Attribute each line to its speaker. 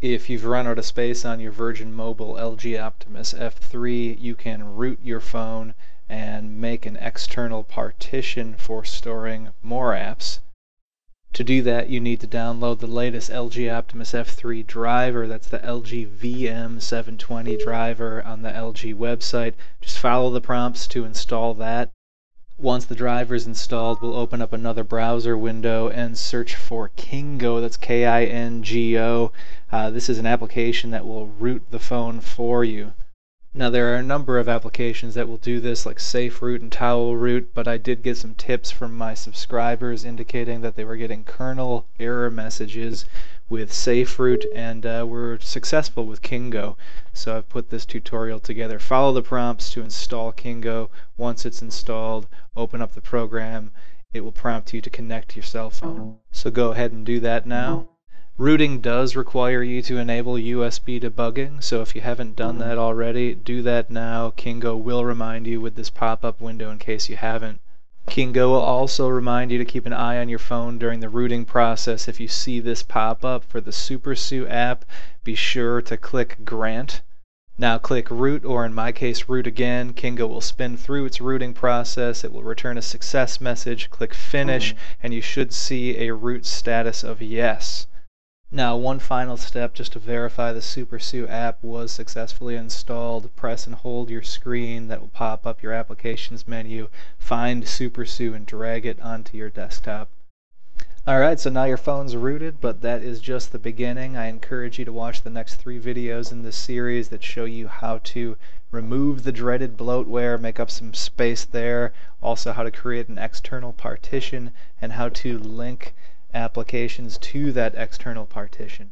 Speaker 1: If you've run out of space on your Virgin Mobile LG Optimus F3, you can root your phone and make an external partition for storing more apps. To do that, you need to download the latest LG Optimus F3 driver. That's the LG VM720 driver on the LG website. Just follow the prompts to install that. Once the driver is installed, we'll open up another browser window and search for Kingo. That's K-I-N-G-O. Uh, this is an application that will root the phone for you. Now there are a number of applications that will do this like SafeRoot and TowelRoot, but I did get some tips from my subscribers indicating that they were getting kernel error messages with SafeRoot and uh, were successful with Kingo. So I've put this tutorial together. Follow the prompts to install Kingo. Once it's installed, open up the program. It will prompt you to connect to your cell phone. So go ahead and do that now. Rooting does require you to enable USB debugging, so if you haven't done that already, do that now. Kingo will remind you with this pop-up window in case you haven't. Kingo will also remind you to keep an eye on your phone during the rooting process. If you see this pop up for the SuperSU app, be sure to click Grant. Now click root or in my case root again. Kingo will spin through its rooting process. It will return a success message. Click finish and you should see a root status of yes. Now one final step just to verify the SuperSU app was successfully installed. Press and hold your screen that will pop up your applications menu. Find SuperSU and drag it onto your desktop. Alright, so now your phone's rooted, but that is just the beginning. I encourage you to watch the next three videos in this series that show you how to remove the dreaded bloatware, make up some space there, also how to create an external partition, and how to link applications to that external partition.